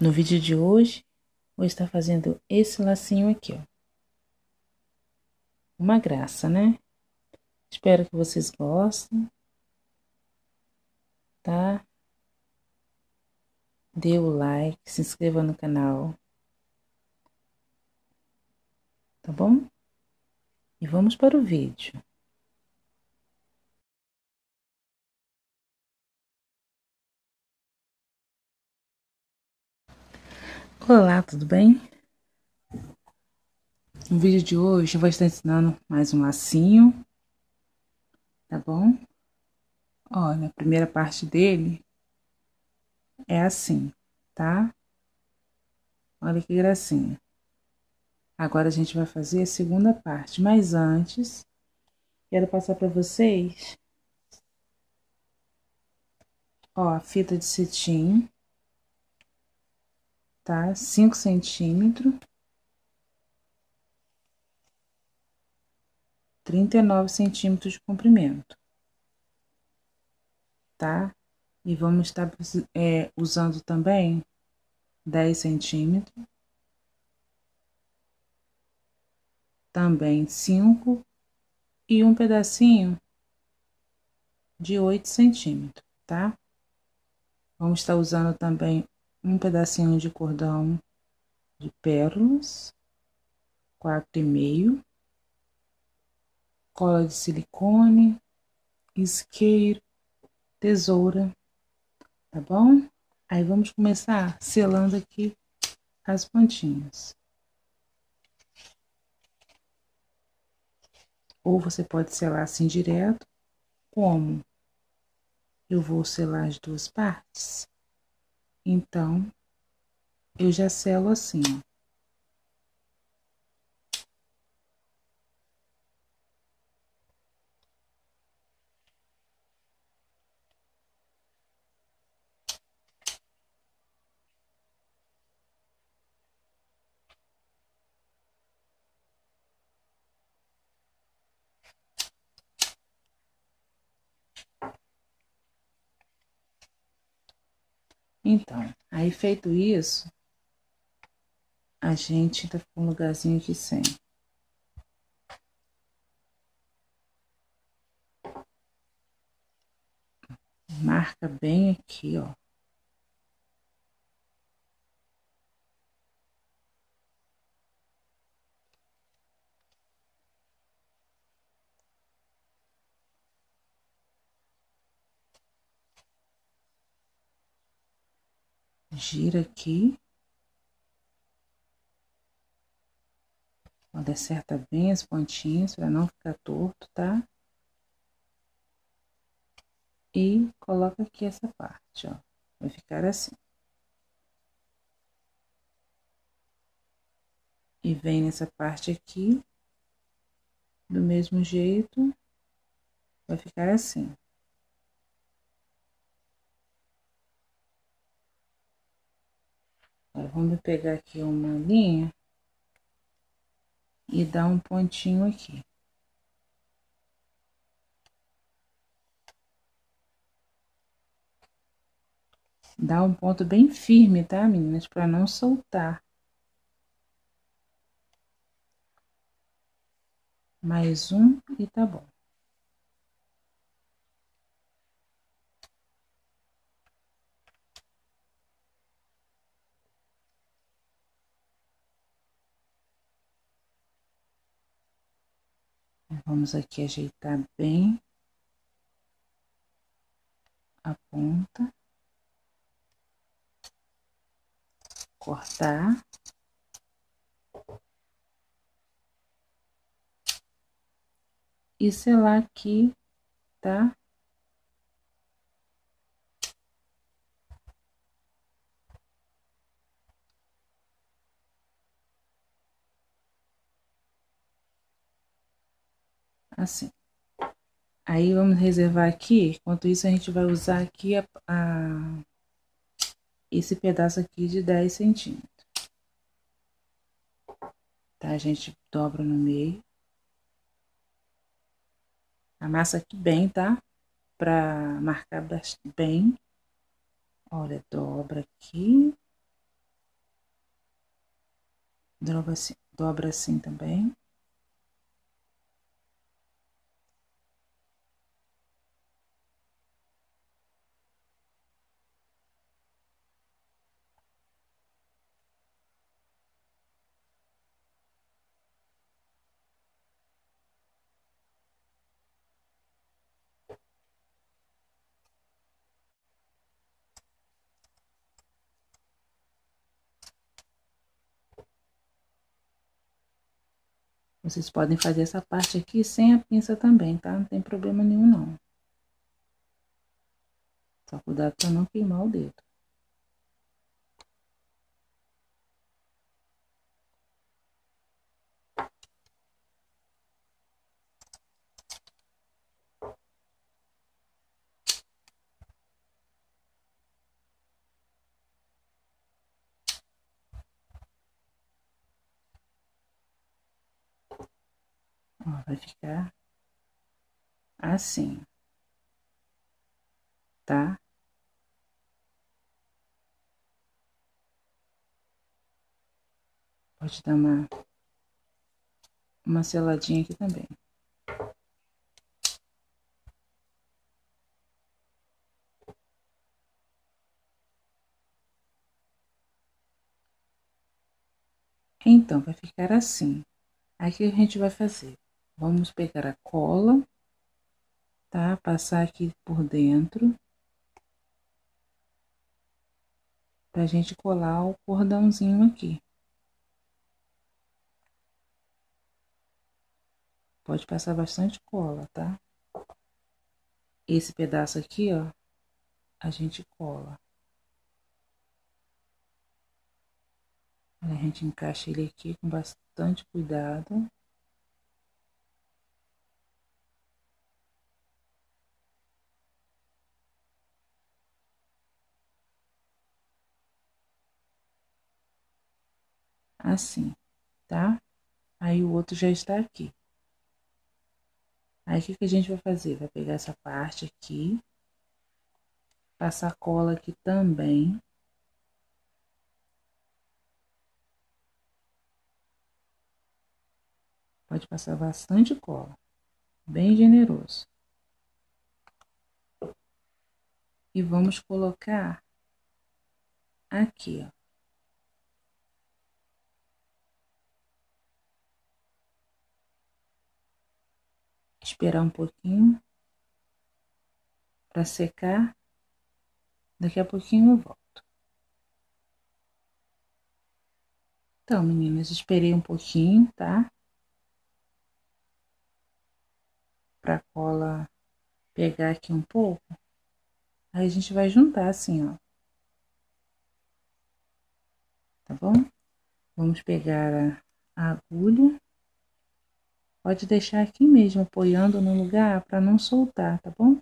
No vídeo de hoje, vou estar fazendo esse lacinho aqui, ó. Uma graça, né? Espero que vocês gostem. Tá? Dê o like, se inscreva no canal. Tá bom? E vamos para o vídeo. Olá, tudo bem? No vídeo de hoje eu vou estar ensinando mais um lacinho, tá bom? Olha, a primeira parte dele é assim, tá? Olha que gracinha. Agora a gente vai fazer a segunda parte, mas antes, quero passar para vocês, ó, a fita de cetim, tá? Cinco centímetros. Trinta e nove centímetros de comprimento. Tá? E vamos estar é, usando também dez centímetros. Também cinco e um pedacinho de oito centímetros, tá? Vamos estar usando também um pedacinho de cordão de pérolas, quatro e meio, cola de silicone, isqueiro, tesoura, tá bom? Aí vamos começar selando aqui as pontinhas. Ou você pode selar assim direto, como eu vou selar as duas partes. Então, eu já selo assim, ó. Então, aí feito isso, a gente tá com um lugarzinho aqui sem. Marca bem aqui, ó. Gira aqui. Quando acerta bem as pontinhas para não ficar torto, tá? E coloca aqui essa parte, ó. Vai ficar assim. E vem nessa parte aqui, do mesmo jeito, vai ficar assim. Vamos pegar aqui uma linha e dar um pontinho aqui. Dá um ponto bem firme, tá, meninas? Para não soltar. Mais um e tá bom. Vamos aqui ajeitar bem a ponta. Cortar. E selar aqui, tá? Assim. Aí, vamos reservar aqui, enquanto isso a gente vai usar aqui a, a esse pedaço aqui de 10 centímetros. Tá, a gente dobra no meio. Amassa aqui bem, tá? Pra marcar bem. Olha, dobra aqui. dobra assim, dobra assim também. Vocês podem fazer essa parte aqui sem a pinça também, tá? Não tem problema nenhum, não. Só cuidado para não queimar o dedo. Vai ficar assim, tá? Pode dar uma, uma seladinha aqui também. Então, vai ficar assim. Que a gente vai fazer? Vamos pegar a cola, tá? Passar aqui por dentro. Pra gente colar o cordãozinho aqui. Pode passar bastante cola, tá? Esse pedaço aqui, ó, a gente cola. A gente encaixa ele aqui com bastante cuidado. Assim, tá? Aí o outro já está aqui. Aí, o que, que a gente vai fazer? Vai pegar essa parte aqui, passar cola aqui também. Pode passar bastante cola, bem generoso. E vamos colocar aqui, ó. Esperar um pouquinho para secar. Daqui a pouquinho eu volto. Então, meninas, esperei um pouquinho, tá? Pra cola pegar aqui um pouco. Aí a gente vai juntar assim, ó. Tá bom? Vamos pegar a agulha. Pode deixar aqui mesmo, apoiando no lugar para não soltar, tá bom?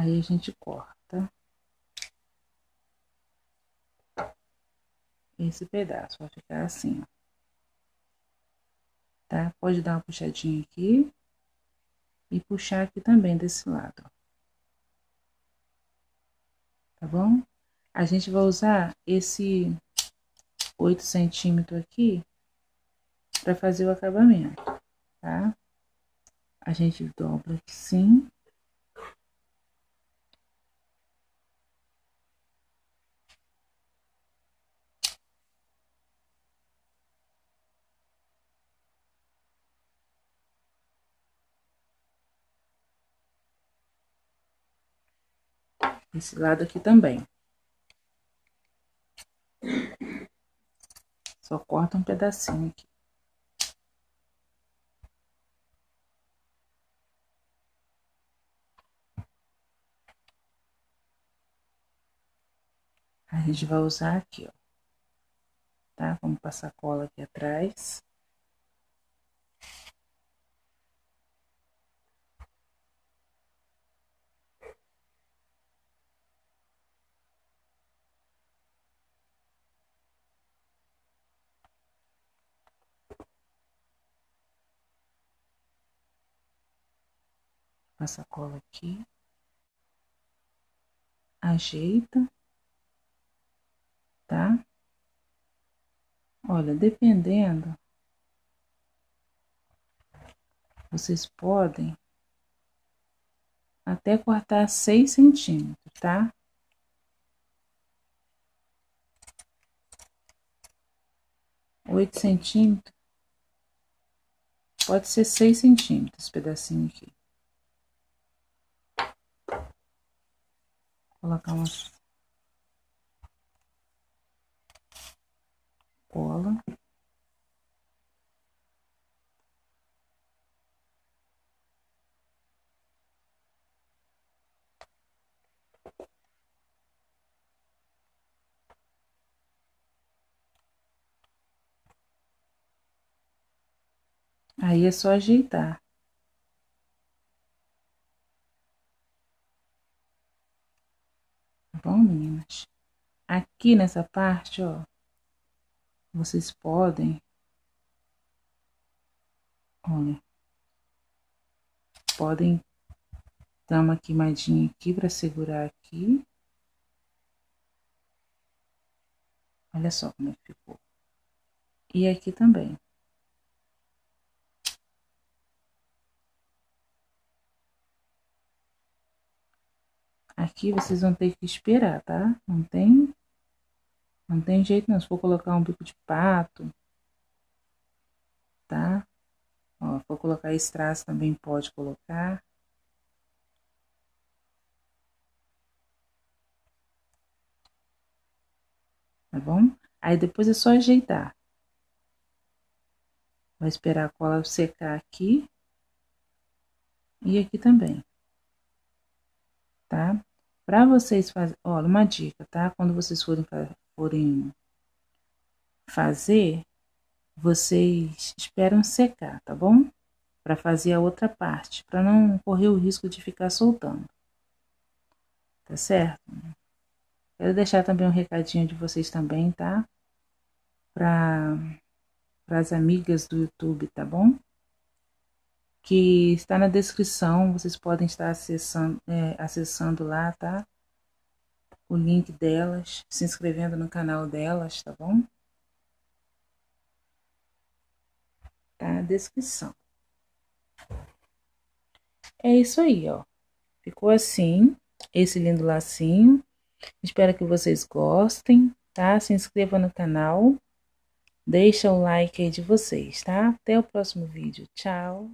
Aí a gente corta esse pedaço, vai ficar assim, ó. Tá? Pode dar uma puxadinha aqui e puxar aqui também desse lado, ó. Tá bom? A gente vai usar esse 8 centímetros aqui para fazer o acabamento, tá? A gente dobra assim. Esse lado aqui também. Só corta um pedacinho aqui. A gente vai usar aqui, ó. Tá? Vamos passar cola aqui atrás. A cola aqui. Ajeita. Tá? Olha, dependendo, vocês podem até cortar seis centímetros, tá? Oito centímetros. Pode ser seis centímetros, esse pedacinho aqui. Colocar umas cola. Aí é só ajeitar. bom, meninas? Aqui nessa parte, ó, vocês podem, olha, podem dar uma queimadinha aqui para segurar aqui. Olha só como é ficou. E aqui também. Aqui vocês vão ter que esperar, tá? Não tem, não tem jeito não. Se for colocar um bico de pato, tá? Ó, for colocar strass também pode colocar. Tá bom? Aí depois é só ajeitar. Vai esperar a cola secar aqui. E aqui também. Tá? Para vocês fazer, olha, uma dica, tá? Quando vocês forem, forem fazer, vocês esperam secar, tá bom? Para fazer a outra parte, para não correr o risco de ficar soltando. Tá certo? Quero deixar também um recadinho de vocês também, tá? Para as amigas do YouTube, tá bom? que está na descrição, vocês podem estar acessando, é, acessando lá, tá? O link delas, se inscrevendo no canal delas, tá bom? Tá na descrição. É isso aí, ó. Ficou assim, esse lindo lacinho. Espero que vocês gostem, tá? Se inscreva no canal. Deixa o like aí de vocês, tá? Até o próximo vídeo. Tchau!